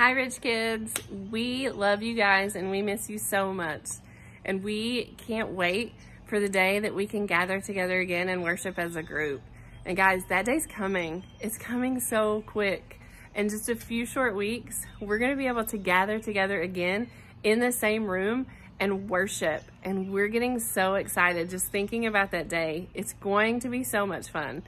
Hi, Ridge Kids. We love you guys and we miss you so much. And we can't wait for the day that we can gather together again and worship as a group. And guys, that day's coming. It's coming so quick. In just a few short weeks, we're going to be able to gather together again in the same room and worship. And we're getting so excited just thinking about that day. It's going to be so much fun.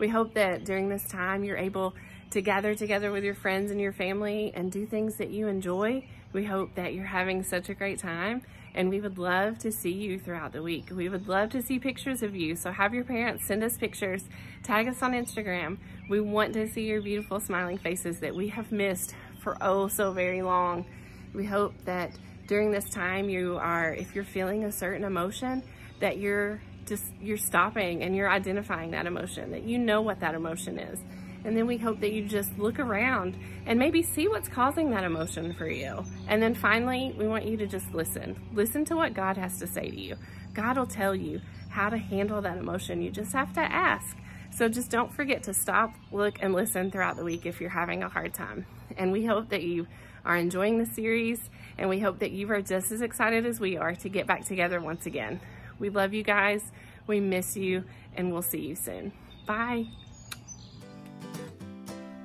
We hope that during this time you're able to gather together with your friends and your family and do things that you enjoy. We hope that you're having such a great time and we would love to see you throughout the week. We would love to see pictures of you. So have your parents send us pictures, tag us on Instagram. We want to see your beautiful smiling faces that we have missed for oh so very long. We hope that during this time you are, if you're feeling a certain emotion, that you're just, you're stopping and you're identifying that emotion, that you know what that emotion is and then we hope that you just look around and maybe see what's causing that emotion for you. And then finally, we want you to just listen. Listen to what God has to say to you. God will tell you how to handle that emotion. You just have to ask. So just don't forget to stop, look, and listen throughout the week if you're having a hard time. And we hope that you are enjoying the series and we hope that you are just as excited as we are to get back together once again. We love you guys. We miss you and we'll see you soon. Bye.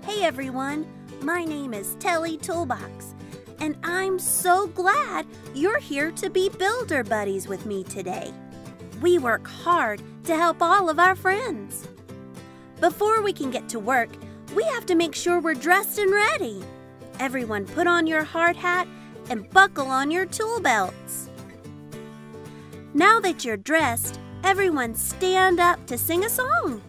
Hey everyone, my name is Telly Toolbox, and I'm so glad you're here to be builder buddies with me today. We work hard to help all of our friends. Before we can get to work, we have to make sure we're dressed and ready. Everyone put on your hard hat and buckle on your tool belts. Now that you're dressed, everyone stand up to sing a song.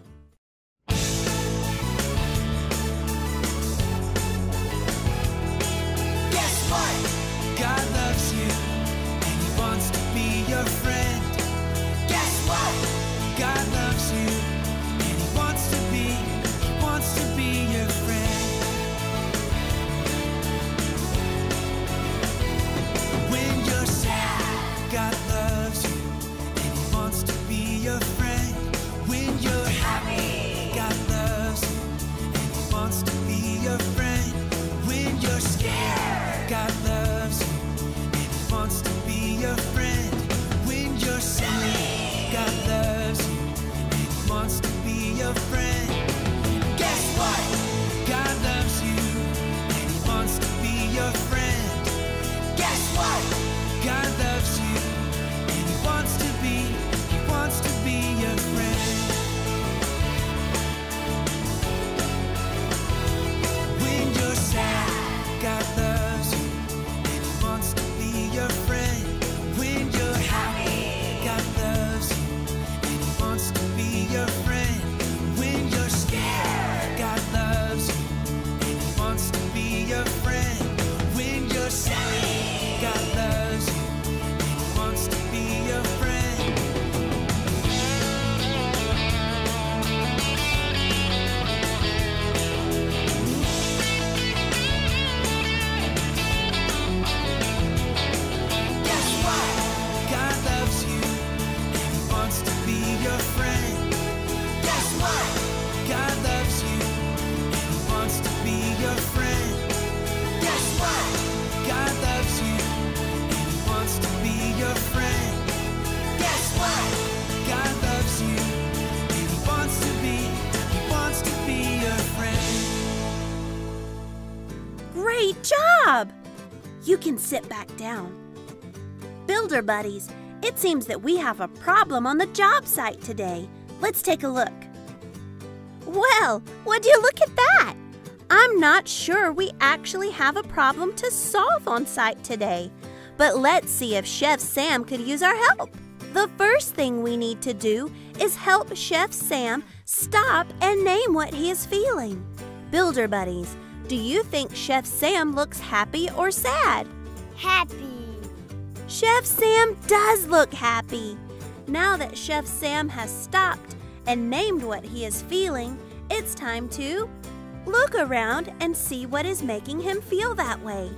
Sit back down. Builder buddies, it seems that we have a problem on the job site today. Let's take a look. Well, would you look at that? I'm not sure we actually have a problem to solve on site today, but let's see if Chef Sam could use our help. The first thing we need to do is help Chef Sam stop and name what he is feeling. Builder buddies, do you think Chef Sam looks happy or sad? Happy. Chef Sam does look happy. Now that Chef Sam has stopped and named what he is feeling, it's time to look around and see what is making him feel that way.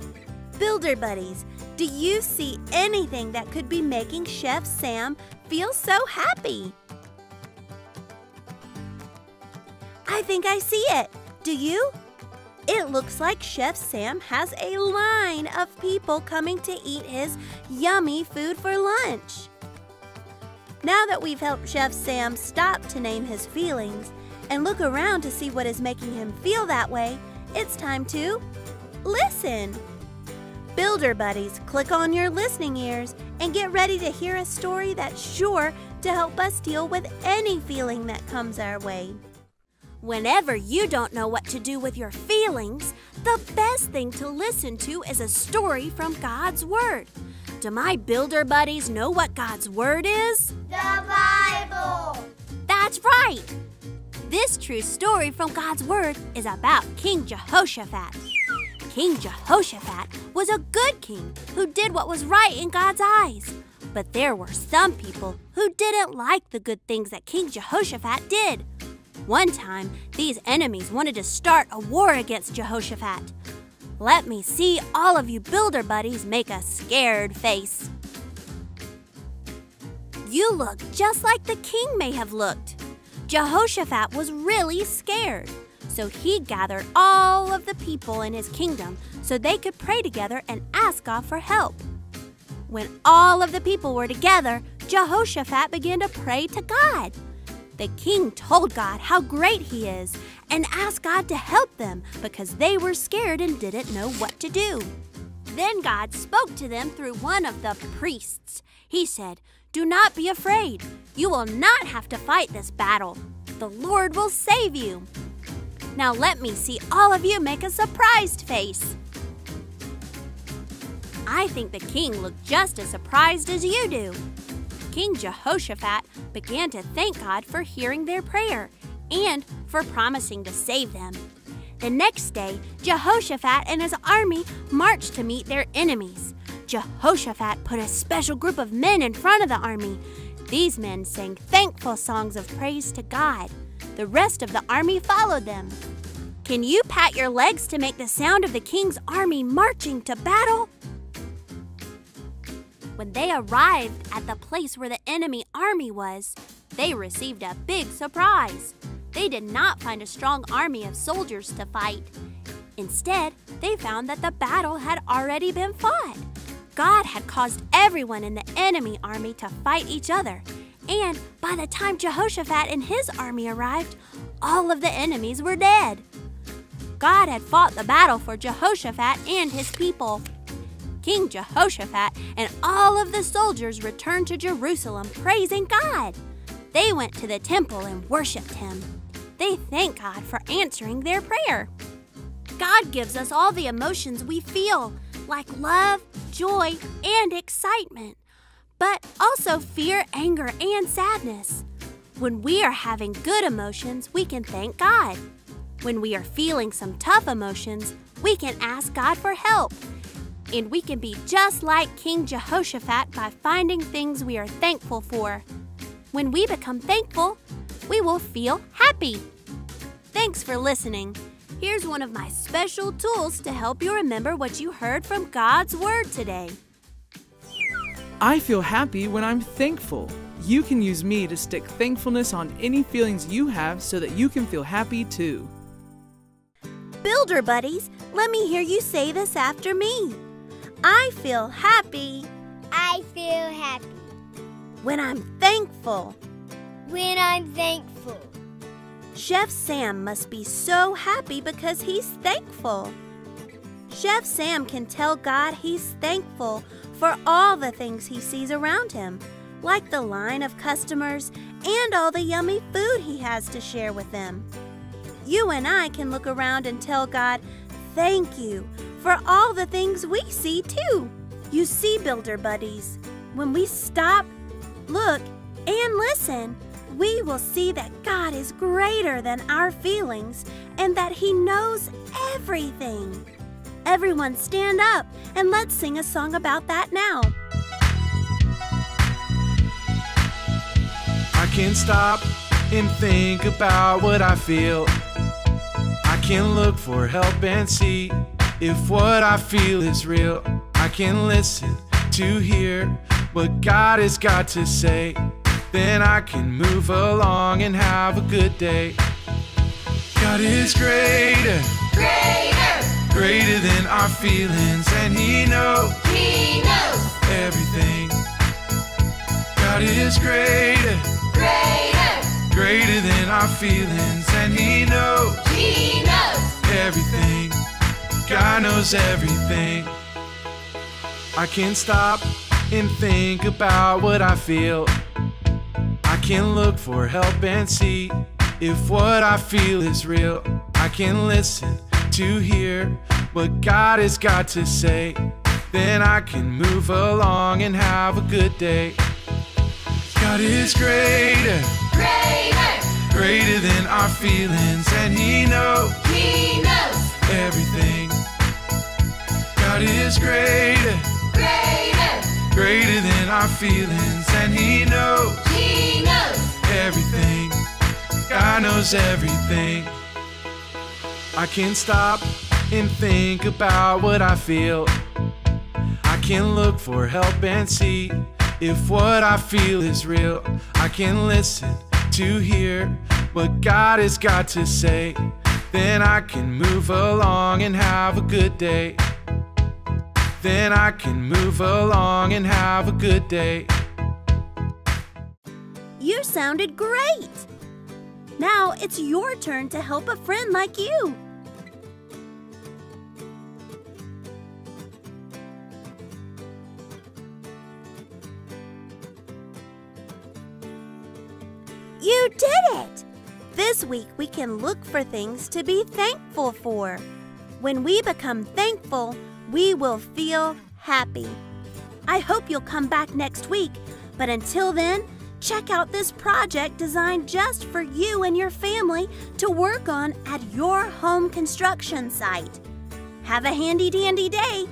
Builder buddies, do you see anything that could be making Chef Sam feel so happy? I think I see it. Do you? It looks like Chef Sam has a line of people coming to eat his yummy food for lunch. Now that we've helped Chef Sam stop to name his feelings and look around to see what is making him feel that way, it's time to listen. Builder Buddies, click on your listening ears and get ready to hear a story that's sure to help us deal with any feeling that comes our way. Whenever you don't know what to do with your feelings, the best thing to listen to is a story from God's Word. Do my builder buddies know what God's Word is? The Bible! That's right! This true story from God's Word is about King Jehoshaphat. King Jehoshaphat was a good king who did what was right in God's eyes. But there were some people who didn't like the good things that King Jehoshaphat did. One time, these enemies wanted to start a war against Jehoshaphat. Let me see all of you builder buddies make a scared face. You look just like the king may have looked. Jehoshaphat was really scared, so he gathered all of the people in his kingdom so they could pray together and ask God for help. When all of the people were together, Jehoshaphat began to pray to God. The king told God how great he is and asked God to help them because they were scared and didn't know what to do. Then God spoke to them through one of the priests. He said, Do not be afraid. You will not have to fight this battle. The Lord will save you. Now let me see all of you make a surprised face. I think the king looked just as surprised as you do. King Jehoshaphat began to thank God for hearing their prayer and for promising to save them. The next day, Jehoshaphat and his army marched to meet their enemies. Jehoshaphat put a special group of men in front of the army. These men sang thankful songs of praise to God. The rest of the army followed them. Can you pat your legs to make the sound of the king's army marching to battle? When they arrived at the place where the enemy army was, they received a big surprise. They did not find a strong army of soldiers to fight. Instead, they found that the battle had already been fought. God had caused everyone in the enemy army to fight each other. And by the time Jehoshaphat and his army arrived, all of the enemies were dead. God had fought the battle for Jehoshaphat and his people. King Jehoshaphat and all of the soldiers returned to Jerusalem praising God. They went to the temple and worshiped him. They thanked God for answering their prayer. God gives us all the emotions we feel, like love, joy, and excitement, but also fear, anger, and sadness. When we are having good emotions, we can thank God. When we are feeling some tough emotions, we can ask God for help and we can be just like King Jehoshaphat by finding things we are thankful for. When we become thankful, we will feel happy. Thanks for listening. Here's one of my special tools to help you remember what you heard from God's Word today. I feel happy when I'm thankful. You can use me to stick thankfulness on any feelings you have so that you can feel happy too. Builder buddies, let me hear you say this after me. I feel happy I feel happy when I'm thankful. when I'm thankful. Chef Sam must be so happy because he's thankful. Chef Sam can tell God he's thankful for all the things he sees around him, like the line of customers and all the yummy food he has to share with them. You and I can look around and tell God, Thank you for all the things we see too. You see, Builder Buddies, when we stop, look, and listen, we will see that God is greater than our feelings and that He knows everything. Everyone stand up and let's sing a song about that now. I can stop and think about what I feel. I can look for help and see if what I feel is real. I can listen to hear what God has got to say. Then I can move along and have a good day. God is greater, Greater, greater than our feelings, and He knows He knows everything. God is greater, greater. greater than our feelings, and He knows He knows everything. God knows everything. I can stop and think about what I feel. I can look for help and see if what I feel is real. I can listen to hear what God has got to say. Then I can move along and have a good day. God is greater, greater. greater than our feelings, and He knows He knows everything. God is greater, greater. greater than our feelings, and He knows He knows everything. God knows everything. I can stop and think about what I feel. I can look for help and see if what I feel is real. I can listen to hear what God has got to say. Then I can move along and have a good day. Then I can move along and have a good day. You sounded great! Now it's your turn to help a friend like you. You did it! This week we can look for things to be thankful for. When we become thankful, we will feel happy. I hope you'll come back next week, but until then, check out this project designed just for you and your family to work on at your home construction site. Have a handy dandy day